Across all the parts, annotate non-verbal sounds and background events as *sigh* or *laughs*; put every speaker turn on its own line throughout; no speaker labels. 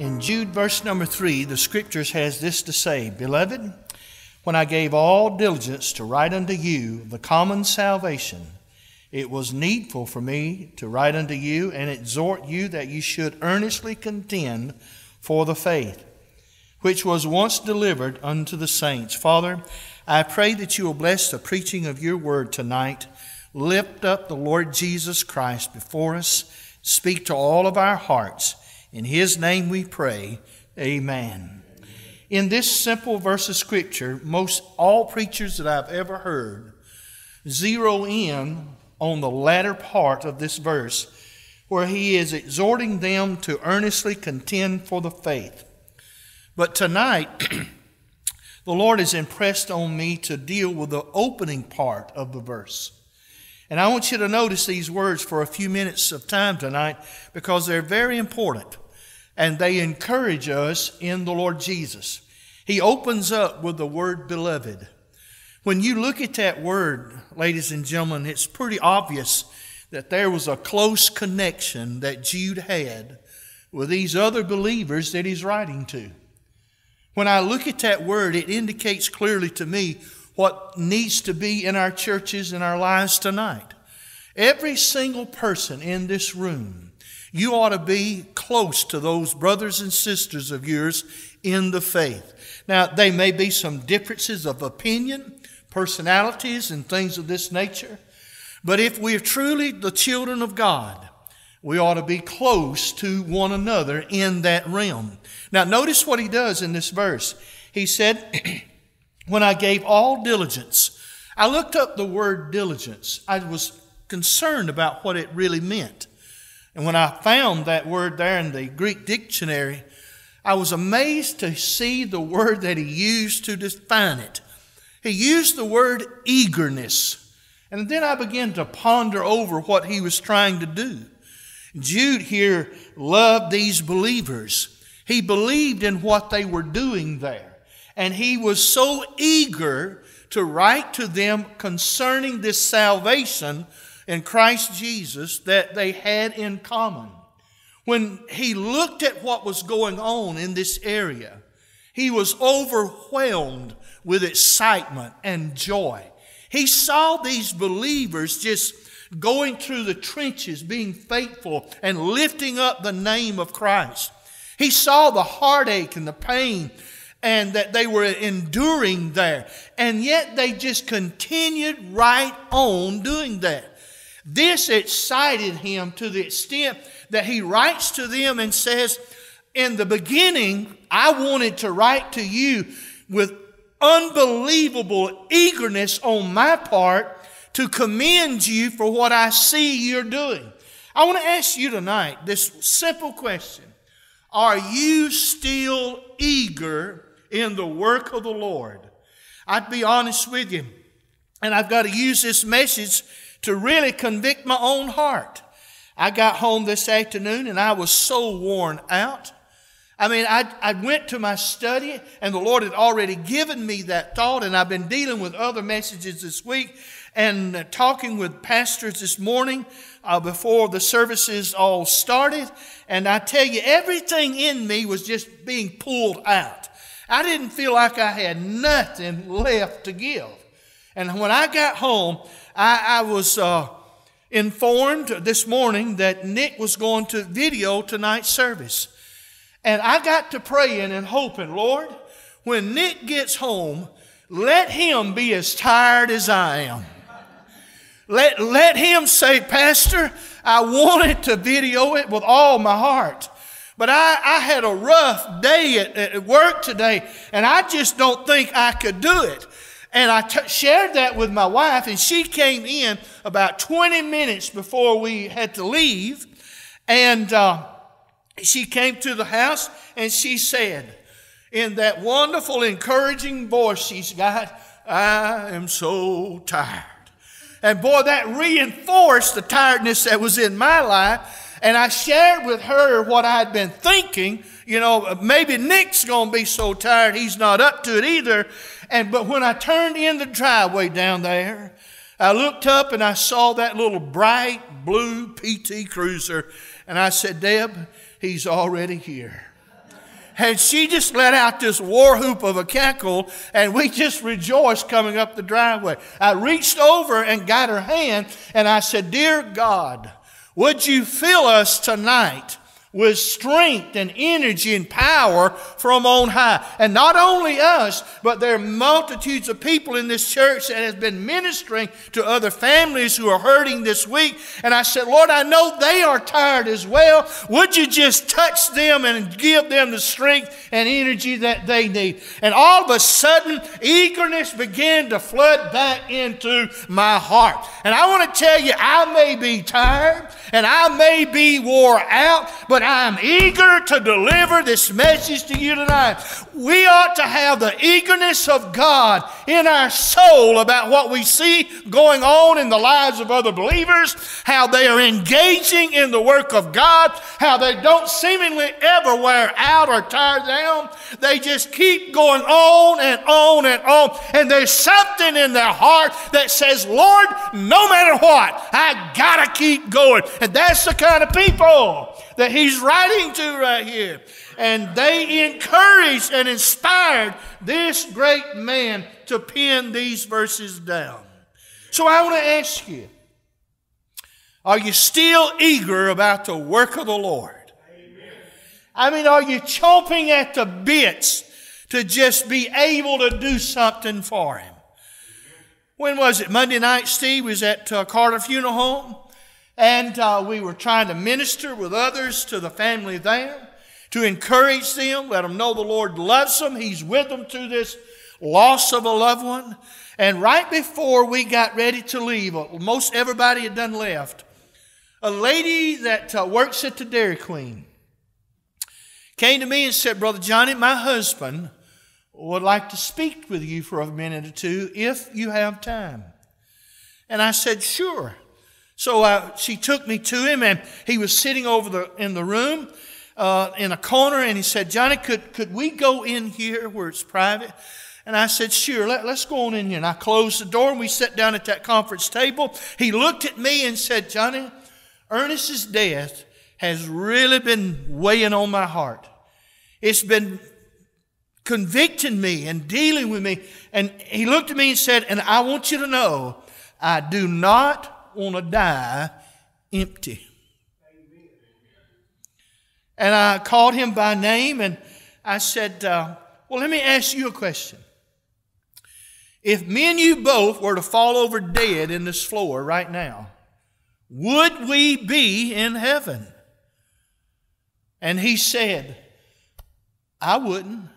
In Jude, verse number three, the scriptures has this to say Beloved, when I gave all diligence to write unto you the common salvation, it was needful for me to write unto you and exhort you that you should earnestly contend for the faith which was once delivered unto the saints. Father, I pray that you will bless the preaching of your word tonight. Lift up the Lord Jesus Christ before us. Speak to all of our hearts. In his name we pray. Amen. In this simple verse of scripture, most all preachers that I've ever heard zero in on the latter part of this verse where he is exhorting them to earnestly contend for the faith. But tonight, *clears throat* the Lord has impressed on me to deal with the opening part of the verse. And I want you to notice these words for a few minutes of time tonight because they're very important and they encourage us in the Lord Jesus. He opens up with the word beloved. When you look at that word, ladies and gentlemen, it's pretty obvious that there was a close connection that Jude had with these other believers that he's writing to. When I look at that word, it indicates clearly to me what needs to be in our churches and our lives tonight. Every single person in this room, you ought to be close to those brothers and sisters of yours in the faith. Now, there may be some differences of opinion, personalities, and things of this nature. But if we are truly the children of God, we ought to be close to one another in that realm. Now, notice what he does in this verse. He said, *clears throat* When I gave all diligence, I looked up the word diligence. I was concerned about what it really meant. And when I found that word there in the Greek dictionary, I was amazed to see the word that he used to define it. He used the word eagerness. And then I began to ponder over what he was trying to do. Jude here loved these believers. He believed in what they were doing there. And he was so eager to write to them concerning this salvation in Christ Jesus that they had in common. When he looked at what was going on in this area, he was overwhelmed with excitement and joy. He saw these believers just going through the trenches, being faithful and lifting up the name of Christ. He saw the heartache and the pain and that they were enduring there. And yet they just continued right on doing that. This excited him to the extent that he writes to them and says, In the beginning, I wanted to write to you with unbelievable eagerness on my part to commend you for what I see you're doing. I want to ask you tonight this simple question Are you still eager in the work of the Lord? I'd be honest with you, and I've got to use this message to really convict my own heart. I got home this afternoon and I was so worn out. I mean, I, I went to my study and the Lord had already given me that thought, and I've been dealing with other messages this week and talking with pastors this morning uh, before the services all started. And I tell you, everything in me was just being pulled out. I didn't feel like I had nothing left to give. And when I got home, I, I was uh, informed this morning that Nick was going to video tonight's service. And I got to praying and hoping, Lord, when Nick gets home, let him be as tired as I am. Let, let him say, Pastor, I wanted to video it with all my heart. But I, I had a rough day at, at work today, and I just don't think I could do it. And I shared that with my wife, and she came in about 20 minutes before we had to leave. And uh, she came to the house and she said, in that wonderful, encouraging voice she's got, I am so tired. And boy, that reinforced the tiredness that was in my life. And I shared with her what I'd been thinking. You know, maybe Nick's going to be so tired he's not up to it either. And but when I turned in the driveway down there, I looked up and I saw that little bright blue PT Cruiser. And I said, Deb, he's already here. And she just let out this war whoop of a cackle, and we just rejoiced coming up the driveway. I reached over and got her hand, and I said, Dear God, would you fill us tonight with strength and energy and power from on high. And not only us, but there are multitudes of people in this church that has been ministering to other families who are hurting this week. And I said, Lord, I know they are tired as well. Would you just touch them and give them the strength and energy that they need? And all of a sudden, eagerness began to flood back into my heart. And I want to tell you, I may be tired and I may be wore out, but but I'm eager to deliver this message to you tonight. We ought to have the eagerness of God in our soul about what we see going on in the lives of other believers, how they are engaging in the work of God, how they don't seemingly ever wear out or tire down. They just keep going on and on and on. And there's something in their heart that says, Lord, no matter what, I gotta keep going. And that's the kind of people that he's writing to right here. And they encouraged and inspired this great man to pen these verses down. So I want to ask you are you still eager about the work of the Lord? I mean, are you chomping at the bits to just be able to do something for Him? When was it? Monday night, Steve was at uh, Carter Funeral Home. And uh, we were trying to minister with others to the family there, to encourage them, let them know the Lord loves them. He's with them through this loss of a loved one. And right before we got ready to leave, uh, most everybody had done left, a lady that uh, works at the Dairy Queen came to me and said, Brother Johnny, my husband would like to speak with you for a minute or two if you have time. And I said, Sure. So uh, she took me to him, and he was sitting over the, in the room uh, in a corner, and he said, Johnny, could, could we go in here where it's private? And I said, Sure, let, us go on in here. And I closed the door, and we sat down at that conference table. He looked at me and said, Johnny, Ernest's death has really been weighing on my heart. It's been convicting me and dealing with me. And he looked at me and said, And I want you to know, I do not want to die empty. And I called him by name and I said, uh, Well, let me ask you a question. If me and you both were to fall over dead in this floor right now, would we be in heaven? And he said, I wouldn't.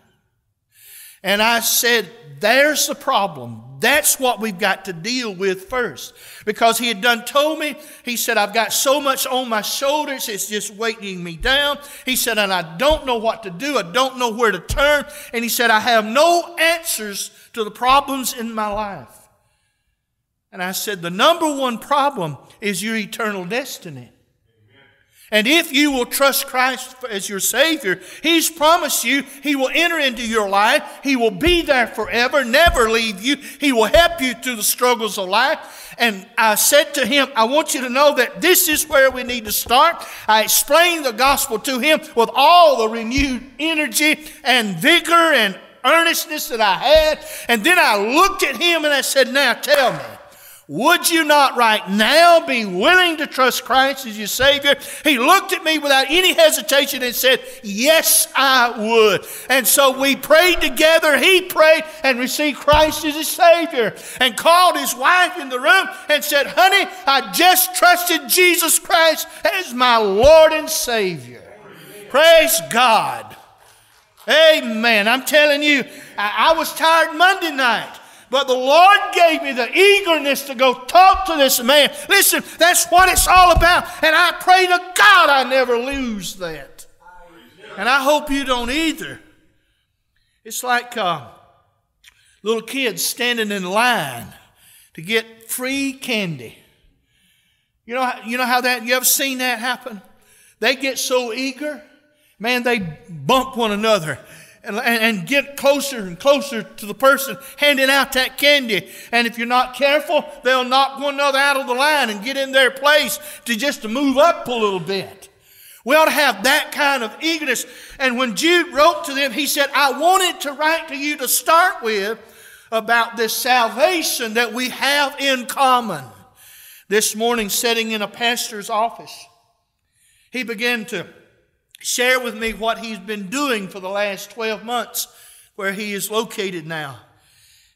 And I said, There's the problem. That's what we've got to deal with first. Because he had done told me, he said, I've got so much on my shoulders, it's just weighting me down. He said, and I don't know what to do, I don't know where to turn. And he said, I have no answers to the problems in my life. And I said, the number one problem is your eternal destiny. And if you will trust Christ as your Savior, He's promised you He will enter into your life. He will be there forever, never leave you. He will help you through the struggles of life. And I said to him, I want you to know that this is where we need to start. I explained the gospel to him with all the renewed energy and vigor and earnestness that I had. And then I looked at him and I said, Now tell me. Would you not right now be willing to trust Christ as your Savior? He looked at me without any hesitation and said, Yes, I would. And so we prayed together. He prayed and received Christ as his Savior and called his wife in the room and said, Honey, I just trusted Jesus Christ as my Lord and Savior. Praise God. Amen. I'm telling you, I, I was tired Monday night. But the Lord gave me the eagerness to go talk to this man. Listen, that's what it's all about. And I pray to God I never lose that. And I hope you don't either. It's like uh, little kids standing in line to get free candy. You know, you know how that, you ever seen that happen? They get so eager, man, they bump one another and, and get closer and closer to the person handing out that candy. And if you're not careful, they'll knock one another out of the line and get in their place to just to move up a little bit. We ought to have that kind of eagerness. And when Jude wrote to them, he said, I wanted to write to you to start with about this salvation that we have in common. This morning, sitting in a pastor's office, he began to share with me what he's been doing for the last 12 months, where he is located now.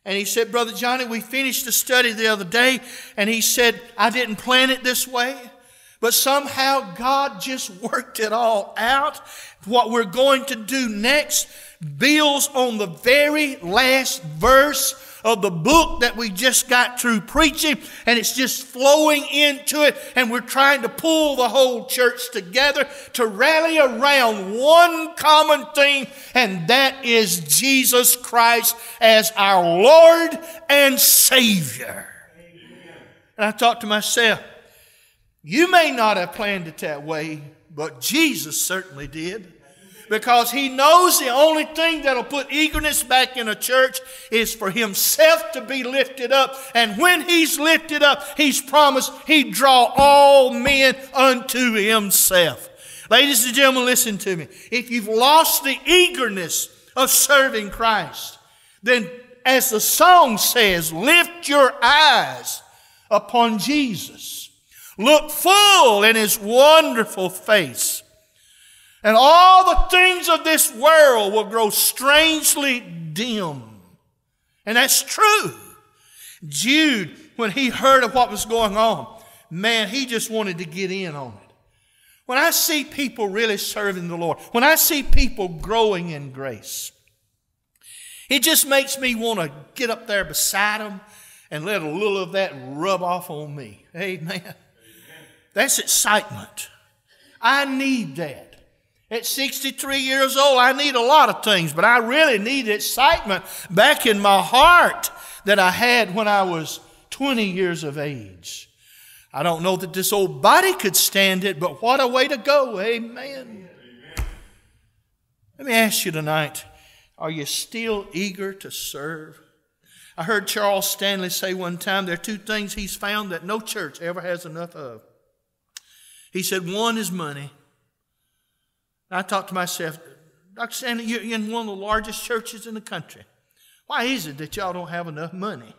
And he said, Brother Johnny, we finished the study the other day, and he said, I didn't plan it this way. But somehow God just *laughs* worked it all out. What we're going to do next builds on the very last verse of the book that we just got through preaching, and it's just flowing into it. And we're trying to pull the whole church together to rally around one common thing, and that is Jesus Christ as our Lord and Savior. Amen. And I thought to myself, you may not have planned it that way, but Jesus certainly did. Because he knows the only thing that'll put eagerness back in a church is for himself to be lifted up. And when he's lifted up, he's promised he'd draw all men unto himself. Ladies and gentlemen, listen to me. If you've lost the eagerness of serving Christ, then as the song says, lift your eyes upon Jesus. Look full in his wonderful face. And all the things of this world will grow strangely dim. And that's true. Jude, when he heard of what was going on, man, he just wanted to get in on it. When I see people really serving the Lord, when I see people growing in grace, it just makes me want to get up there beside them and let a little of that rub off on me. Amen. That's excitement. I need that. At 63 years old, I need a lot of things, but I really need excitement back in my heart that I had when I was 20 years of age. I don't know that this old body could stand it, but what a way to go. Amen. Amen. Let me ask you tonight are you still eager to serve? I heard Charles Stanley say one time there are two things he's found that no church ever has enough of he said, one is money. I thought to myself, Dr. Stanley, you're in one of the largest churches in the country. Why is it that y'all don't have enough money?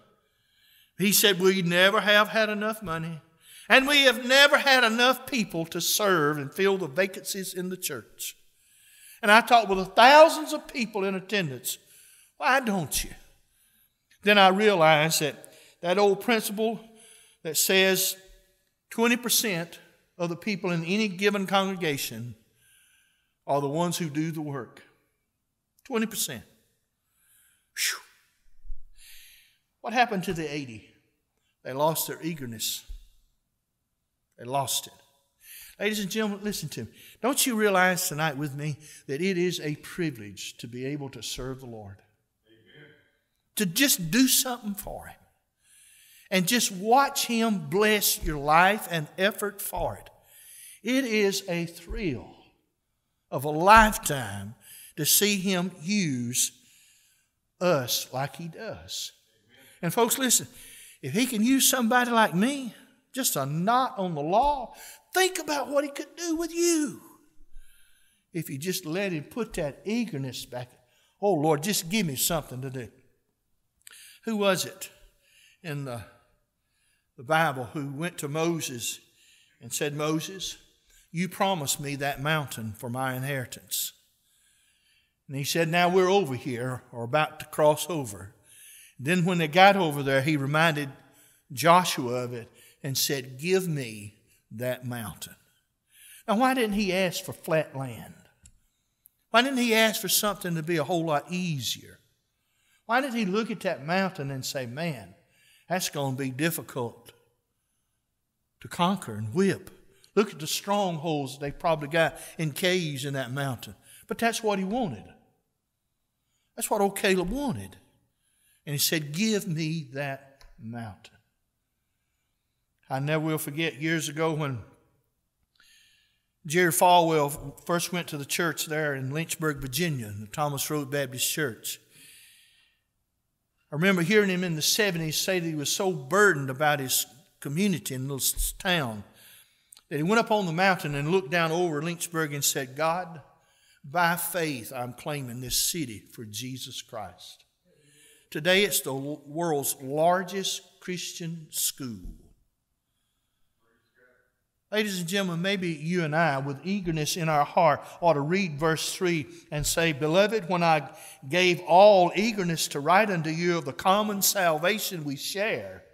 He said, We never have had enough money, and we have never had enough people to serve and fill the vacancies in the church. And I talked with thousands of people in attendance, why don't you? Then I realized that that old principle that says 20% of the people in any given congregation are the ones who do the work. 20%. Whew. What happened to the 80? They lost their eagerness. They lost it. Ladies and gentlemen, listen to me. Don't you realize tonight with me that it is a privilege to be able to serve the Lord? Amen. To just do something for Him and just watch Him bless your life and effort for it. It is a thrill of a lifetime to see Him use us like He does. And, folks, listen if He can use somebody like me, just a knot on the law, think about what He could do with you. If you just let Him put that eagerness back. Oh, Lord, just give me something to do. Who was it in the, the Bible who went to Moses and said, Moses, you promised me that mountain for my inheritance. And he said, Now we're over here, or about to cross over. Then, when they got over there, he reminded Joshua of it and said, Give me that mountain. Now, why didn't he ask for flat land? Why didn't he ask for something to be a whole lot easier? Why did he look at that mountain and say, Man, that's going to be difficult to conquer and whip? Look at the strongholds they probably got in caves in that mountain. But that's what he wanted. That's what old Caleb wanted. And he said, Give me that mountain. I never will forget years ago when Jerry Falwell first went to the church there in Lynchburg, Virginia, the Thomas Road Baptist Church. I remember hearing him in the 70s say that he was so burdened about his community in this town that he went up on the mountain and looked down over Lynchburg and said, God, by faith, I'm claiming this city for Jesus Christ. Today, it's the world's largest Christian school. Ladies and gentlemen, maybe you and I, with eagerness in our heart, ought to read verse 3 and say, Beloved, when I gave all eagerness to write unto you of the common salvation we share,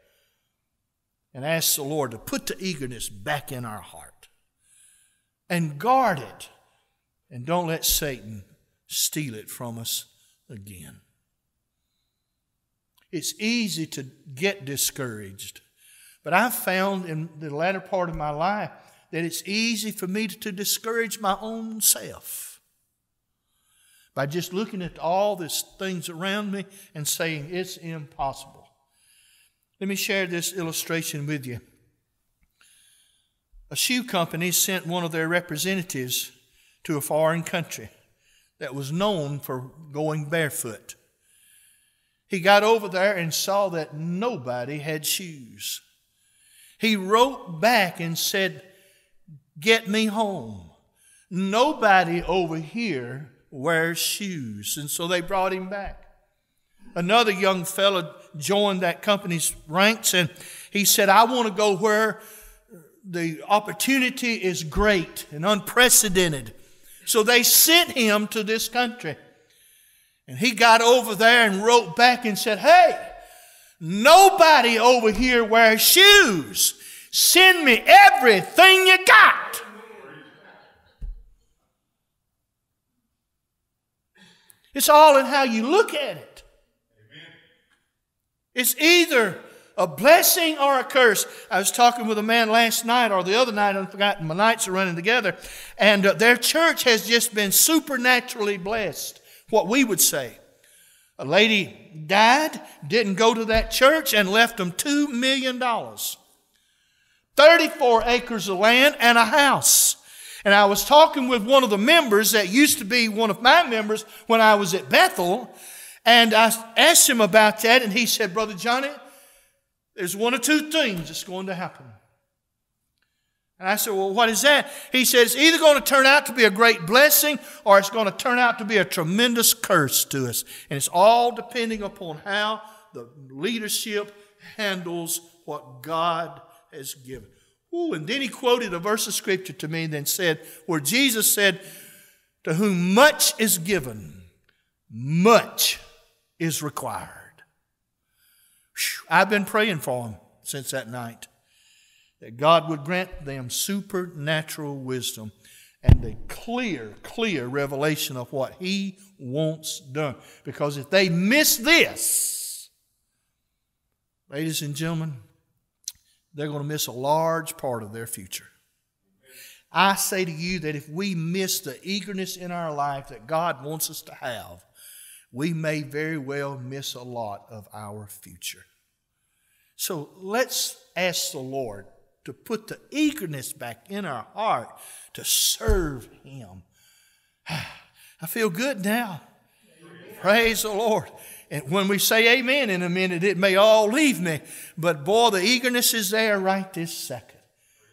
and ask the Lord to put the eagerness back in our heart and guard it, and don't let Satan steal it from us again. It's easy to get discouraged. But I've found in the latter part of my life that it's easy for me to discourage my own self by just looking at all these things around me and saying it's impossible. Let me share this illustration with you. A shoe company sent one of their representatives to a foreign country that was known for going barefoot. He got over there and saw that nobody had shoes. He wrote back and said, Get me home. Nobody over here wears shoes. And so they brought him back. Another young fellow joined that company's ranks and he said, I want to go where the opportunity is great and unprecedented. So they sent him to this country. And he got over there and wrote back and said, Hey, nobody over here wears shoes. Send me everything you got. It's all in how you look at it. It's either a blessing or a curse. I was talking with a man last night or the other night, I've forgotten, my nights are running together, and uh, their church has just been supernaturally blessed what we would say. A lady died, didn't go to that church, and left them $2 million. 34 acres of land and a house. And I was talking with one of the members that used to be one of my members when I was at Bethel, and I asked him about that, and he said, Brother Johnny, there's one or two things that's going to happen. And I said, Well, what is that? He said, It's either going to turn out to be a great blessing or it's going to turn out to be a tremendous curse to us. And it's all depending upon how the leadership handles what God has given. Ooh, and then he quoted a verse of scripture to me and then said, where Jesus said, To whom much is given, much is required. Whew, I've been praying for them since that night that God would grant them supernatural wisdom and a clear, clear revelation of what He wants done. Because if they miss this, ladies and gentlemen, they're going to miss a large part of their future. I say to you that if we miss the eagerness in our life that God wants us to have, we may very well miss a lot of our future. So let's ask the Lord to put the eagerness back in our heart to serve Him. *sighs* I feel good now. Praise the Lord. And when we say amen in a minute, it may all leave me. But boy, the eagerness is there right this second.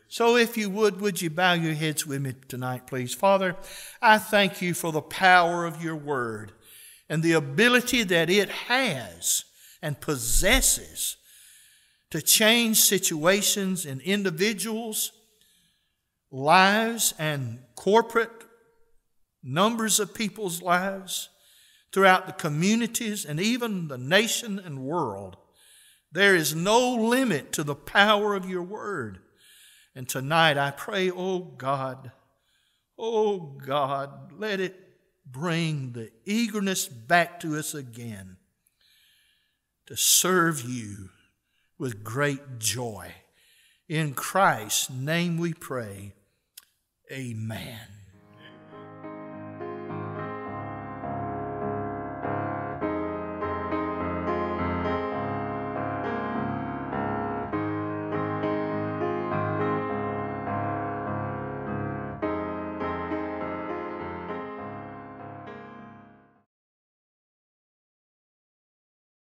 So if you would, would you bow your heads with me tonight, please? Father, I thank you for the power of your word and the ability that it has and possesses to change situations in individuals' lives and corporate numbers of people's lives throughout the communities and even the nation and world. There is no limit to the power of your word. And tonight I pray, oh God, oh God, let it bring the eagerness back to us again to serve you with great joy. In Christ's name we pray. Amen.